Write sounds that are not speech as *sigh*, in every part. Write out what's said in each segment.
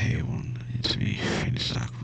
Hey everyone, it's me, Ackman, and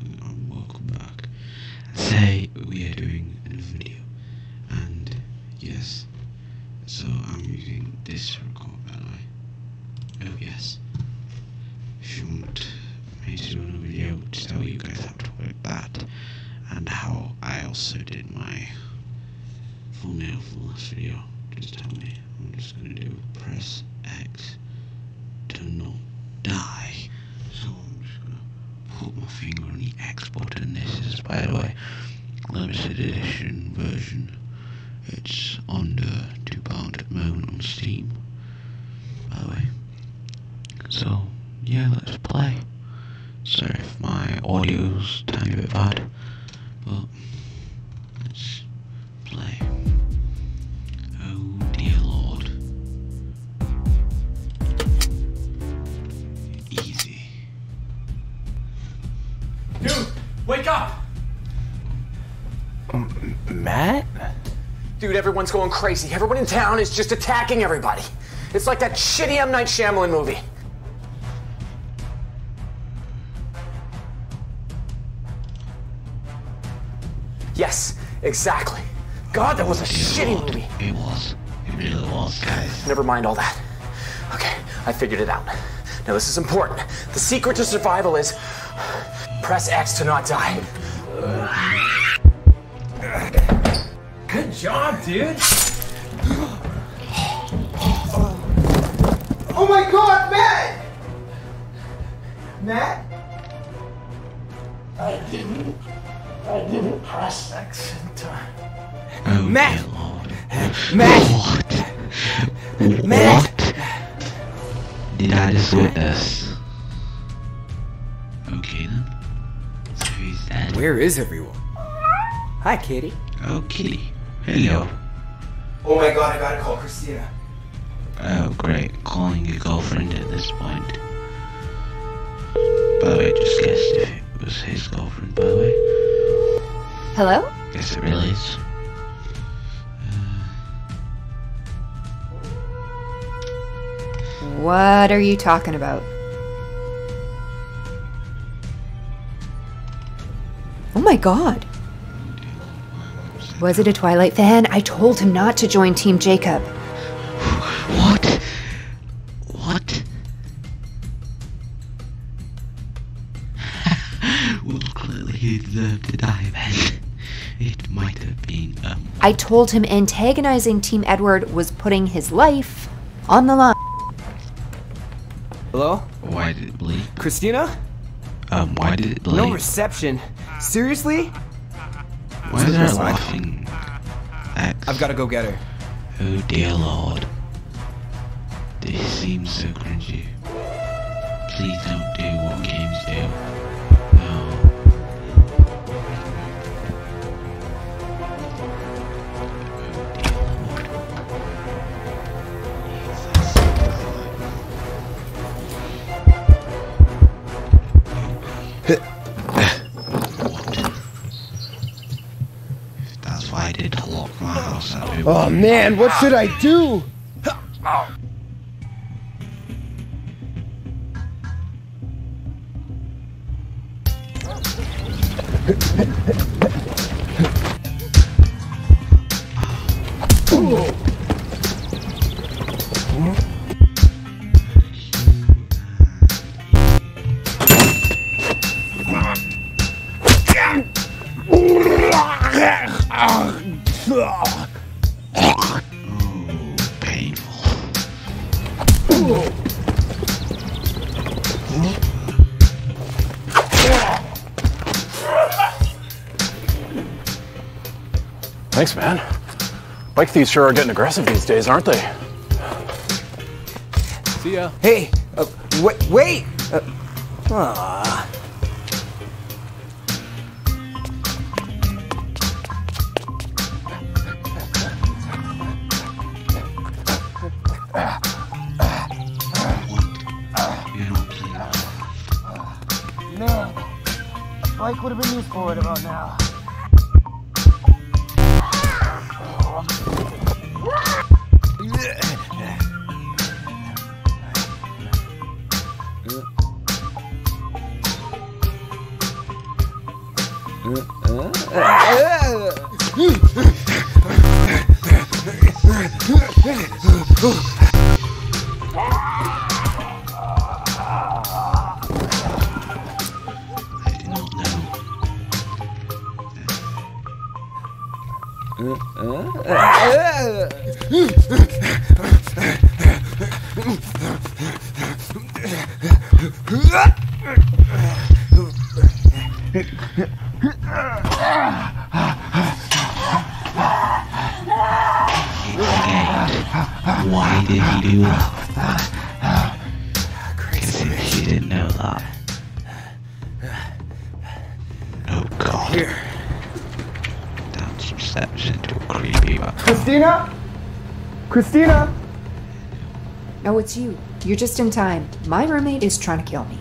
Dude, everyone's going crazy. Everyone in town is just attacking everybody. It's like that shitty M. Night Shyamalan movie. Yes, exactly. God, that was a shitty movie. It was. It really was, guys. Never mind all that. Okay, I figured it out. Now, this is important. The secret to survival is press X to not die. Job, dude. Oh my god, Matt! Matt? I didn't. I didn't press X in time. Oh, Matt! Matt! What? Matt! What? Did I just witness? Okay then. So he's dead. Where is everyone? Hi, Kitty. Oh, kitty. Hello. Oh my god, I gotta call Christina. Oh, great. Calling your girlfriend at this point. By the way, just guessed if it was his girlfriend, by the way. Hello? Guess it really is. What are you talking about? Oh my god. Was it a Twilight fan? I told him not to join Team Jacob. What? What? *laughs* well, clearly he deserved to die then. It might have been, um, I told him antagonizing Team Edward was putting his life on the line. Hello? why did it bleed? Christina? Um, why did it bleed? No reception. Seriously? Why is there a I- laughing X? I've gotta go get her. Oh dear lord. This seems so cringy. Please don't do what games do. Oh man, what should I do? Oh, Bike thieves sure are getting aggressive these days, aren't they? See ya. Hey, uh, wait, wait! Uh, aw. You. Man, bike would have been useful right about now. Why did he do that? Because if he didn't know that. Oh god. Here. Down some steps into a creepy back. Christina? Christina? Oh, it's you. You're just in time. My roommate is trying to kill me.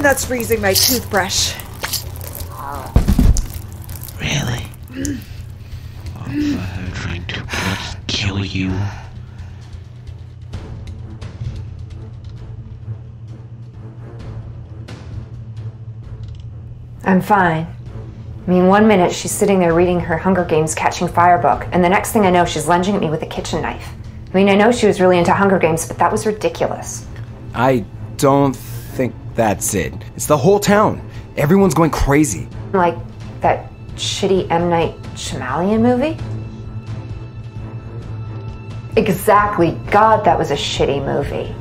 And that's freezing my toothbrush. Really? You? I'm fine. I mean, one minute she's sitting there reading her Hunger Games Catching Fire book, and the next thing I know, she's lunging at me with a kitchen knife. I mean, I know she was really into Hunger Games, but that was ridiculous. I don't think that's it. It's the whole town. Everyone's going crazy. Like that shitty M. Night Shyamalan movie? Exactly. God, that was a shitty movie.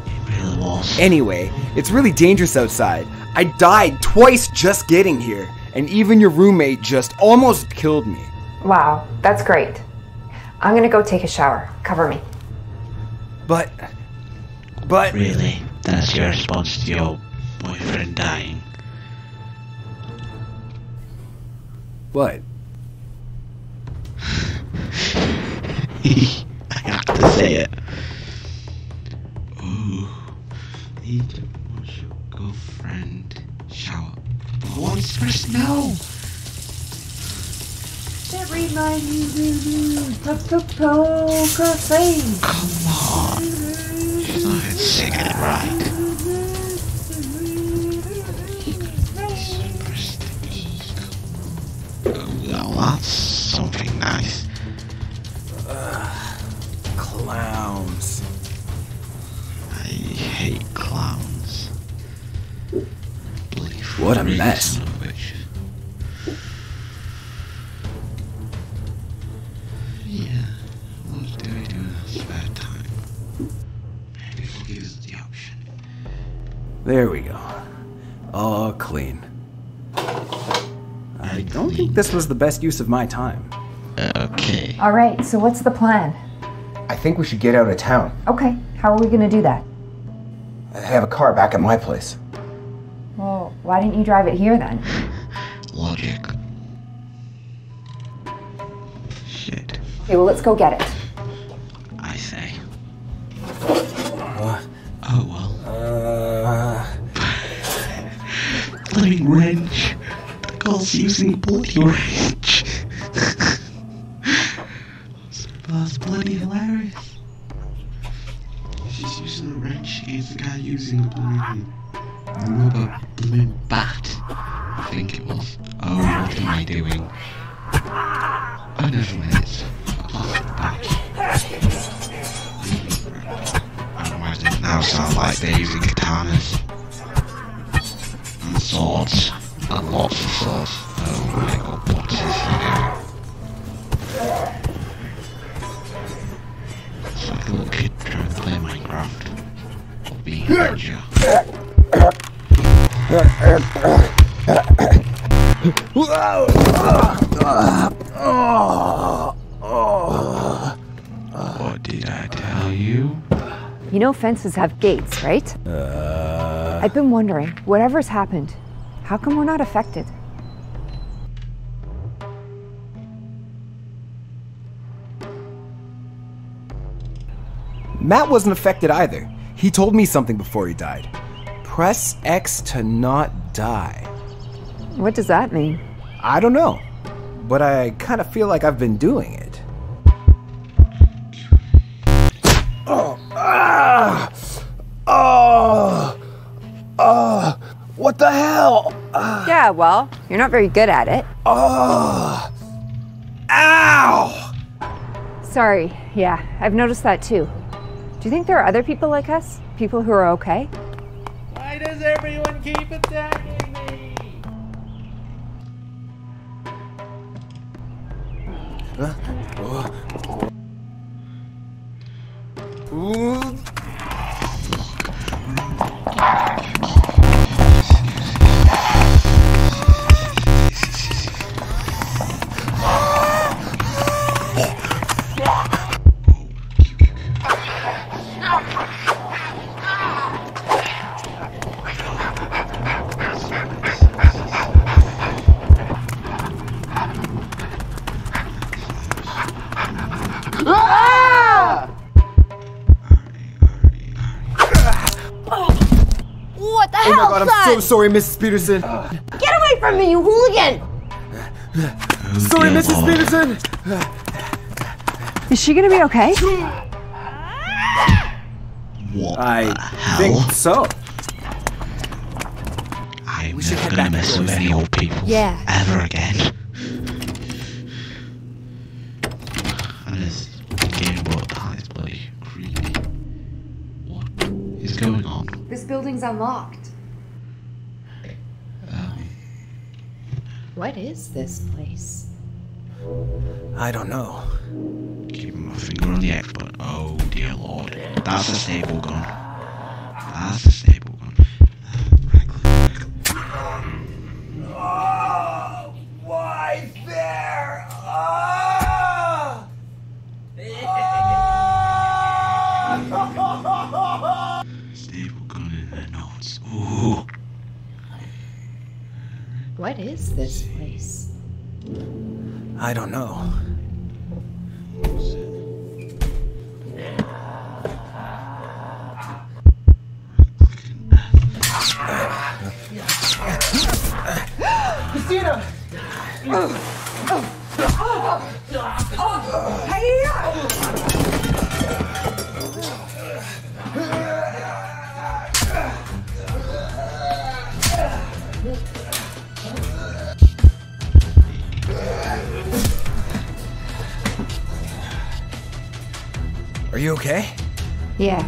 Anyway, it's really dangerous outside. I died twice just getting here, and even your roommate just almost killed me. Wow, that's great. I'm gonna go take a shower. Cover me. But. But. Really? That's your response to your boyfriend dying? What? *laughs* I have to say it. Ooh. Need to watch your girlfriend shower. But once first no! Can't read my poker face. Come on! She's not even singing it right. Oh, that's something nice. Use the option. There we go. All clean. I don't think this was the best use of my time. Okay. All right, so what's the plan? I think we should get out of town. Okay, how are we gonna do that? I have a car back at my place. Well, why didn't you drive it here then? Logic. Shit. Okay, well, let's go get it. I say. Oh well. Uh. *laughs* Bloody wrench. The girl's using bloody wrench. What am I doing? A plastic bat. Otherwise, it now sounds like they're using katanas and swords and lots of swords. Oh my god, what is he doing? It's like a little kid trying to play Minecraft. Or being a ninja. What did I tell you? You know fences have gates, right? Uh. I've been wondering, whatever's happened, how come we're not affected? Matt wasn't affected either. He told me something before he died. press X to not die. What does that mean? I don't know, but I kind of feel like I've been doing it. Oh, ah, oh, oh, what the hell? Yeah, well, you're not very good at it. Oh, ow! Sorry, yeah, I've noticed that too. Do you think there are other people like us? People who are okay? Why does everyone keep attacking me? Sorry, Mrs. Peterson. Get away from me, you hooligan! Sorry, Mrs. Lord. Peterson. Is she gonna be okay? What I think so. I'm We never head gonna back mess with any old people Yeah. ever again. I just getting what that is bloody creepy. What is going on? This building's unlocked. What is this place? I don't know. Keeping my finger on the X button. Oh dear lord. That's a staple gun. That's a staple gun. Right click, right click. Why there? Staple What is this place? I don't know. Christina! Are you okay? Yeah,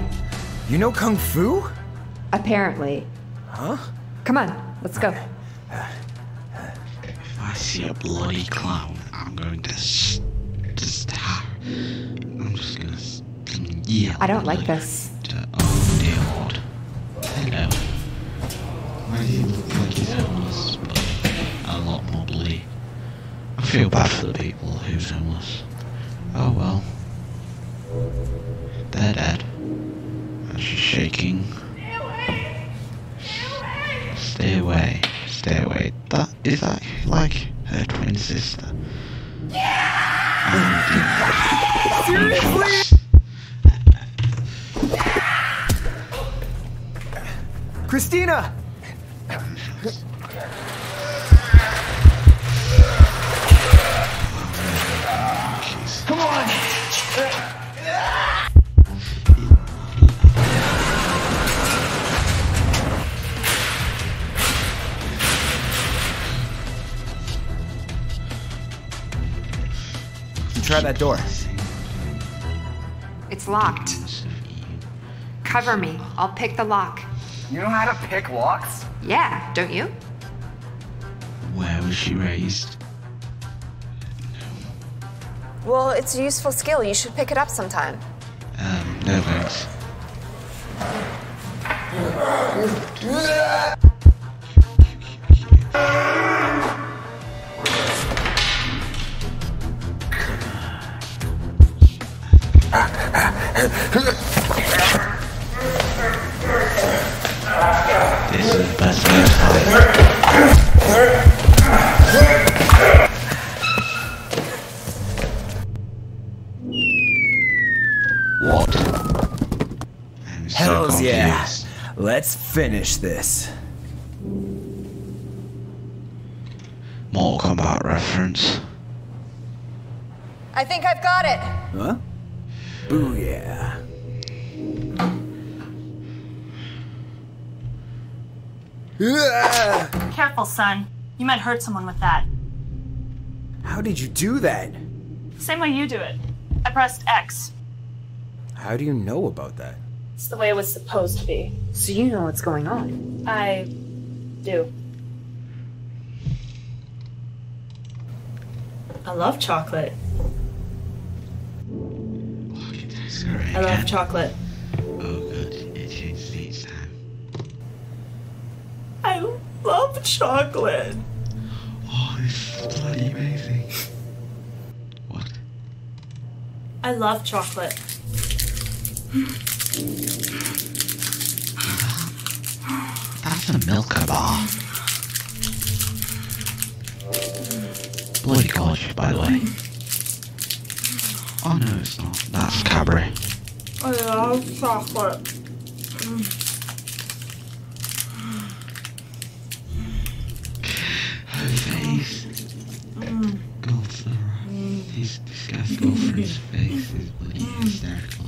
You know Kung Fu? apparently. Huh? Come on, let's go. If I see a bloody clown, I'm going to s- just I'm just gonna s- yell. I don't like like, this. to- oh dear lord. Hello. Why do you look like he's homeless, but a lot more bloody? I feel bad for the people who's homeless. Oh well. That is that like her twin sister. Seriously? Christina! Come on! Try that door. It's locked. Cover me. I'll pick the lock. You know how to pick locks? Yeah, don't you? Where was she raised? Well, it's a useful skill. You should pick it up sometime. Um, no thanks. This is the best way to fight. What? I'm so Hells yeah. Let's finish this. Mortal Kombat reference. I think I've got it. Huh? Booyah. Careful, son. You might hurt someone with that. How did you do that? Same way you do it. I pressed X. How do you know about that? It's the way it was supposed to be. So you know what's going on. I do. I love chocolate. Look at this already. I love chocolate. Love chocolate. Oh, this is bloody amazing. What? I love chocolate. That's a milk bar. Bloody gorgeous, by the way. Oh no, it's not. That's Cadbury. I love chocolate. His face is bloody hysterical.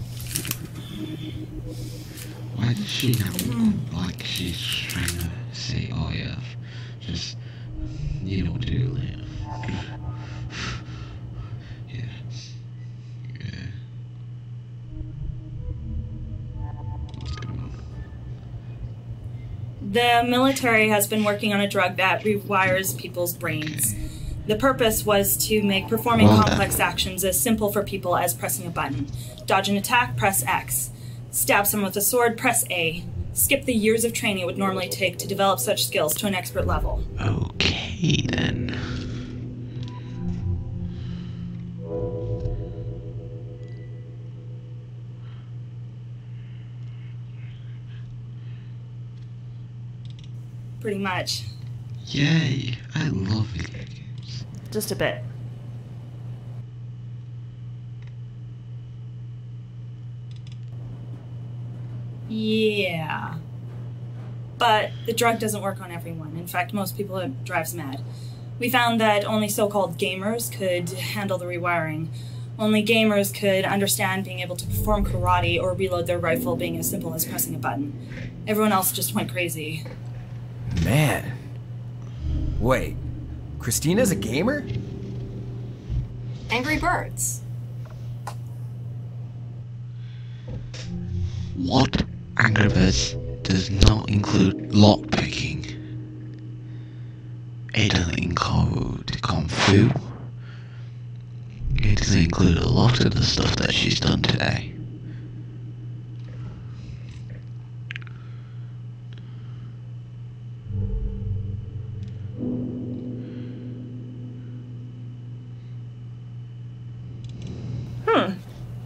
Why does she now look like she's trying to say, oh yeah, just, you to do later. yeah. Yeah. What's going on? The military has been working on a drug that rewires people's brains. The purpose was to make performing complex actions as simple for people as pressing a button. Dodge an attack, press X. Stab someone with a sword, press A. Skip the years of training it would normally take to develop such skills to an expert level. Okay then. Pretty much. Yay! I love games. Just a bit. Yeah. But the drug doesn't work on everyone. In fact, most people it drives mad. We found that only so called gamers could handle the rewiring. Only gamers could understand being able to perform karate or reload their rifle being as simple as pressing a button. Everyone else just went crazy. Man. Wait. Christina's a gamer? Angry Birds. What Angry Birds does not include lockpicking. It doesn't include Kung Fu. It doesn't include a lot of the stuff that she's done today.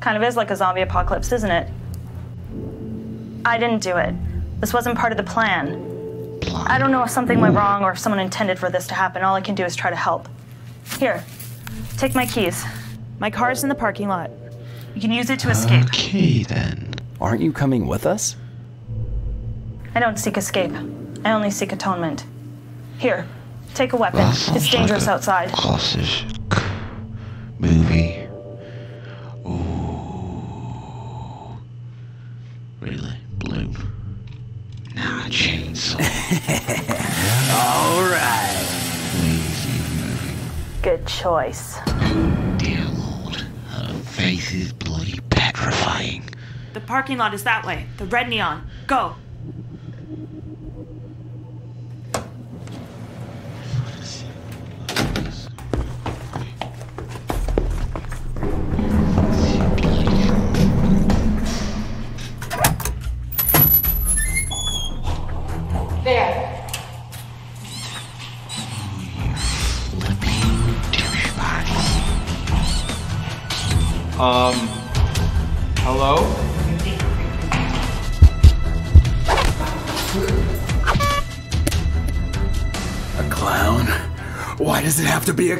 Kind of is like a zombie apocalypse, isn't it? I didn't do it. This wasn't part of the plan. I don't know if something went wrong or if someone intended for this to happen. All I can do is try to help. Here, take my keys. My car's in the parking lot. You can use it to escape. Okay then. Aren't you coming with us? I don't seek escape. I only seek atonement. Here, take a weapon. That It's dangerous like outside. Classic Good choice. Dear Lord, her face is bloody petrifying. The parking lot is that way. The red neon. Go.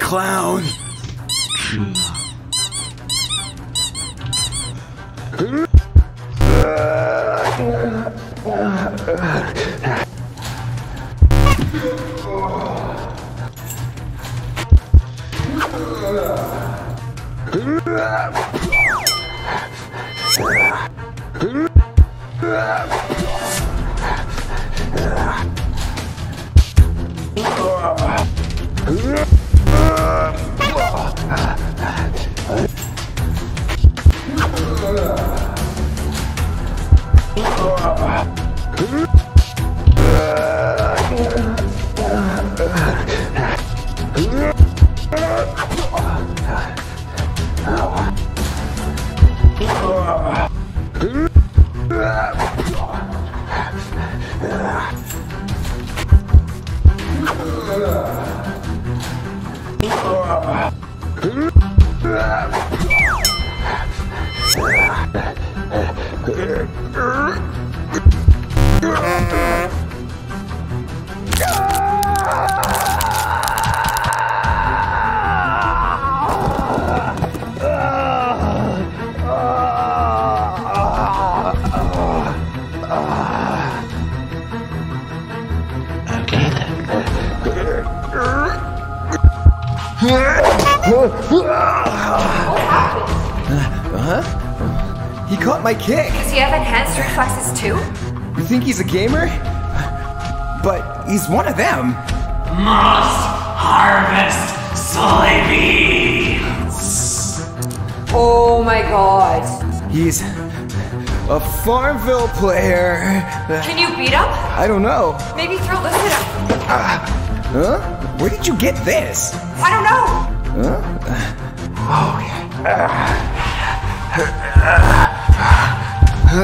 Clown? Hmm. True. My kick. Does he have enhanced reflexes too? You think he's a gamer? But he's one of them. Must harvest soybeans. Oh my god. He's a Farmville player. Can you beat him? I don't know. Maybe throw this at him. Uh, huh? Where did you get this? I don't know. Huh? Oh, You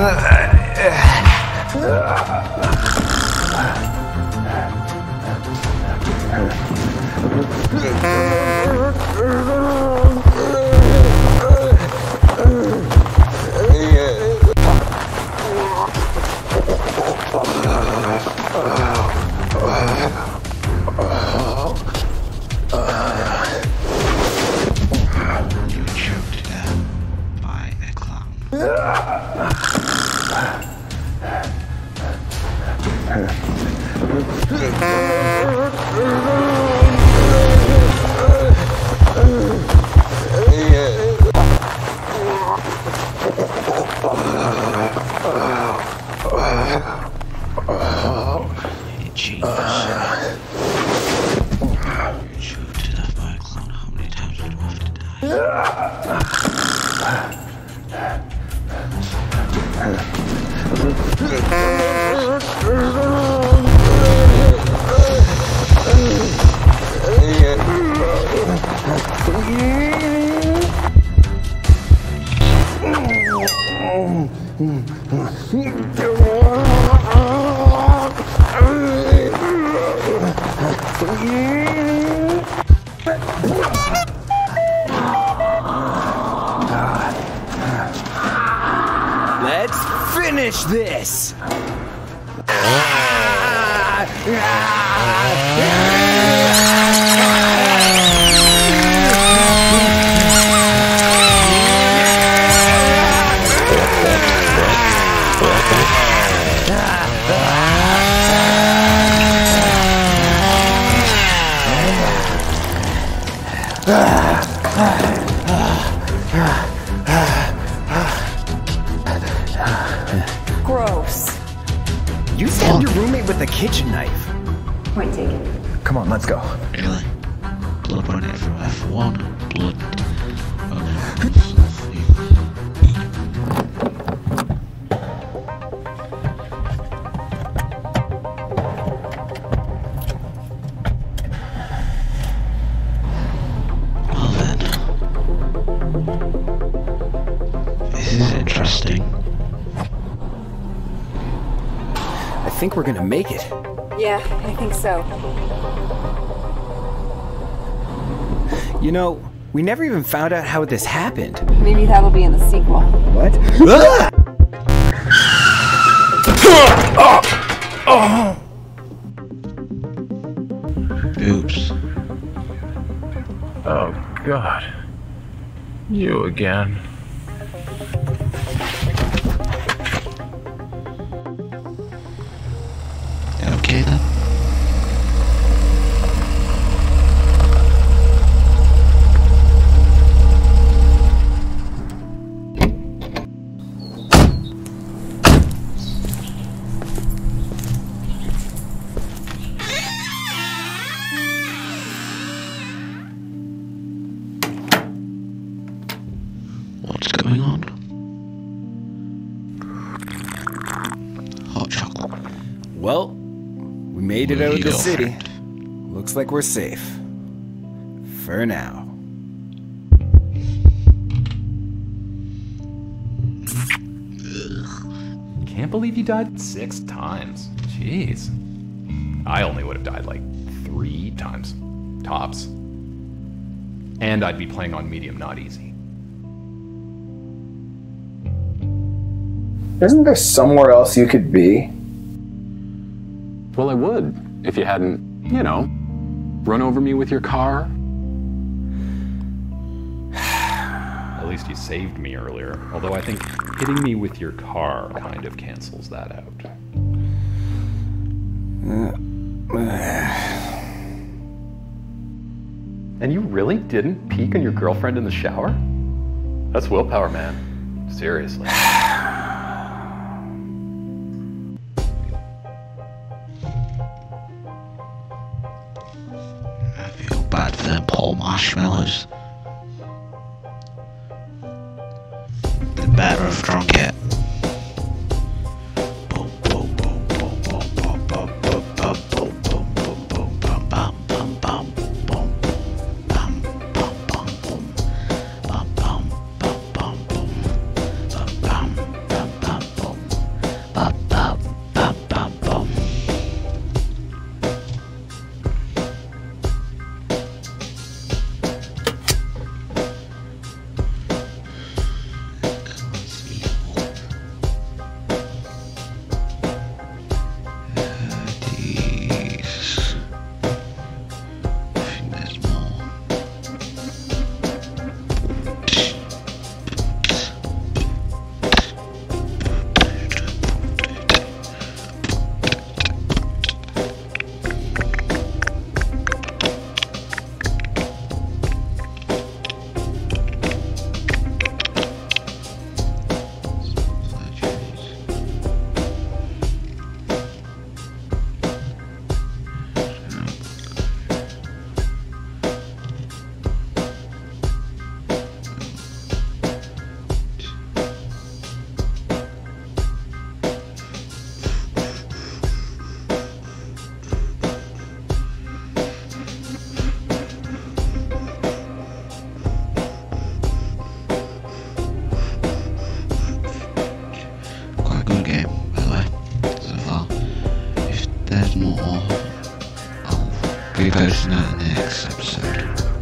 *laughs* to finish this. Ah. Ah. Ah. Kitchen knife. Point taken. Come on, let's go. Really? So. You know, we never even found out how this happened. Maybe that'll be in the sequel. What? *laughs* Oops. Oh, God. You again. City. *laughs* Looks like we're safe. For now. Can't believe you died six times. Jeez. I only would have died like three times. Tops. And I'd be playing on medium, not easy. Isn't there somewhere else you could be? Well, I would if you hadn't, you know, run over me with your car. At least you saved me earlier, although I think hitting me with your car kind of cancels that out. And you really didn't peek on your girlfriend in the shower? That's willpower, man. Seriously. Marshmallows. If there's